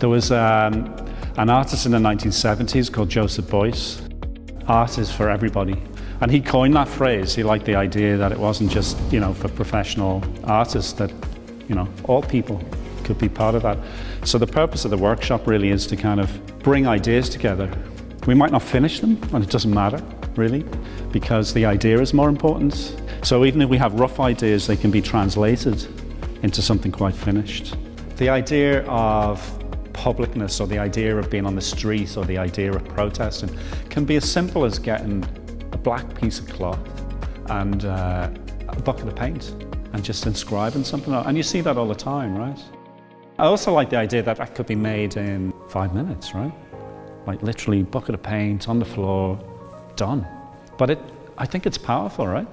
There was um, an artist in the 1970s called Joseph Beuys. Art is for everybody. And he coined that phrase. He liked the idea that it wasn't just, you know, for professional artists, that, you know, all people could be part of that. So the purpose of the workshop really is to kind of bring ideas together. We might not finish them, and it doesn't matter, really, because the idea is more important. So even if we have rough ideas, they can be translated into something quite finished. The idea of publicness or the idea of being on the street or the idea of protesting can be as simple as getting a black piece of cloth and uh, a bucket of paint and just inscribing something. And you see that all the time, right? I also like the idea that that could be made in five minutes, right? Like literally bucket of paint on the floor, done. But it, I think it's powerful, right?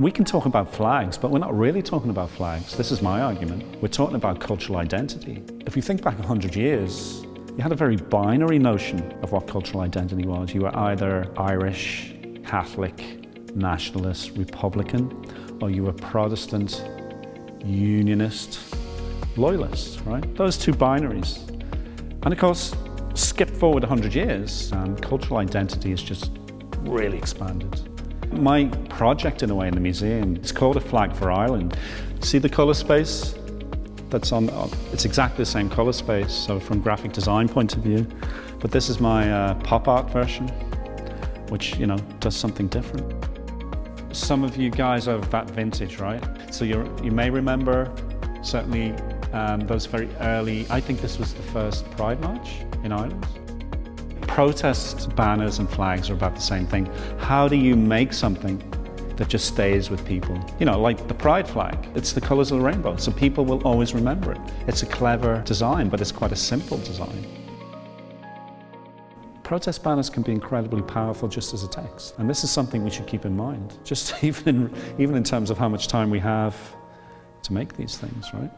We can talk about flags, but we're not really talking about flags. This is my argument. We're talking about cultural identity. If you think back 100 years, you had a very binary notion of what cultural identity was. You were either Irish, Catholic, nationalist, Republican, or you were Protestant, Unionist, Loyalist, right? Those two binaries. And of course, skip forward 100 years and cultural identity has just really expanded. My project, in a way, in the museum, it's called A Flag for Ireland. See the colour space? That's on, it's exactly the same colour space, so from graphic design point of view. But this is my uh, pop art version, which, you know, does something different. Some of you guys are that vintage, right? So you you may remember, certainly, um, those very early, I think this was the first Pride March in Ireland protest banners and flags are about the same thing. How do you make something that just stays with people? You know, like the pride flag, it's the colors of the rainbow, so people will always remember it. It's a clever design, but it's quite a simple design. Protest banners can be incredibly powerful just as a text. And this is something we should keep in mind, just even in, even in terms of how much time we have to make these things, right?